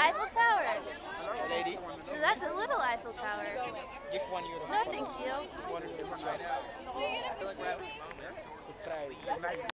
Eiffel Tower. Hello, lady. So that's a little Eiffel Tower. Give one euro. No, thank you. One euro.